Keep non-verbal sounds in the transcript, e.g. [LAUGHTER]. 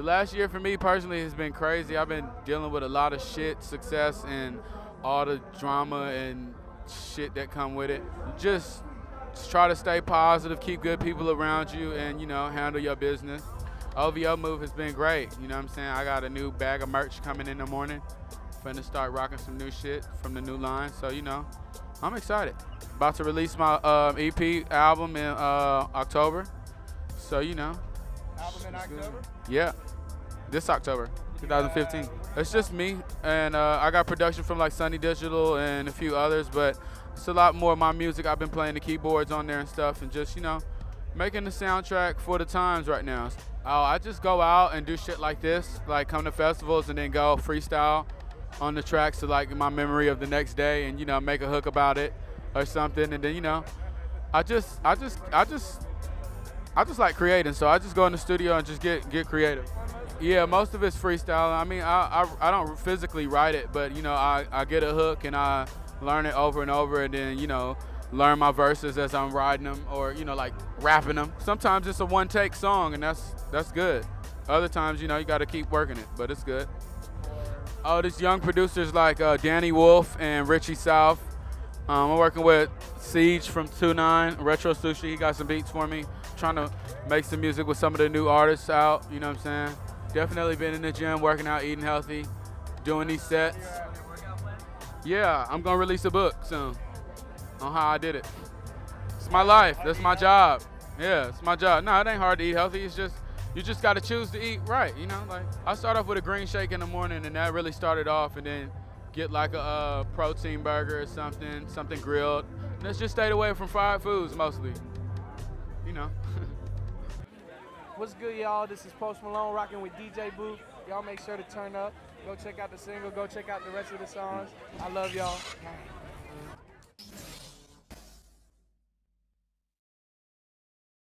The last year for me personally has been crazy. I've been dealing with a lot of shit, success, and all the drama and shit that come with it. Just, try to stay positive, keep good people around you, and you know handle your business. OVO move has been great. You know what I'm saying? I got a new bag of merch coming in the morning. Finna start rocking some new shit from the new line. So you know, I'm excited. About to release my uh, EP album in uh, October. So you know. Album in October? Yeah, this October, 2015. It's just me, and uh, I got production from like Sonny Digital and a few others, but it's a lot more of my music. I've been playing the keyboards on there and stuff, and just you know, making the soundtrack for the times right now. Oh, I just go out and do shit like this, like come to festivals and then go freestyle on the tracks to like my memory of the next day, and you know, make a hook about it or something, and then you know, I just, I just, I just I just like creating, so I just go in the studio and just get get creative. Yeah, most of it's freestyle. I mean, I, I, I don't physically write it, but you know, I, I get a hook and I learn it over and over, and then you know, learn my verses as I'm riding them, or you know, like rapping them. Sometimes it's a one take song, and that's that's good. Other times, you know, you got to keep working it, but it's good. Oh, these young producers like uh, Danny Wolf and Richie Souf. Um, I'm working with Siege from 2-9, Retro Sushi. He got some beats for me. Trying to make some music with some of the new artists out, you know what I'm saying? Definitely been in the gym, working out, eating healthy, doing these sets. Yeah, I'm gonna release a book soon on how I did it. It's my life, that's my job. Yeah, it's my job. No, it ain't hard to eat healthy, it's just, you just gotta choose to eat right, you know? Like, I start off with a green shake in the morning and that really started off and then get like a protein burger or something, something grilled. Let's just stay away from fried foods mostly you know. [LAUGHS] What's good, y'all? This is Post Malone rocking with DJ Booth. Y'all make sure to turn up. Go check out the single. Go check out the rest of the songs. I love y'all.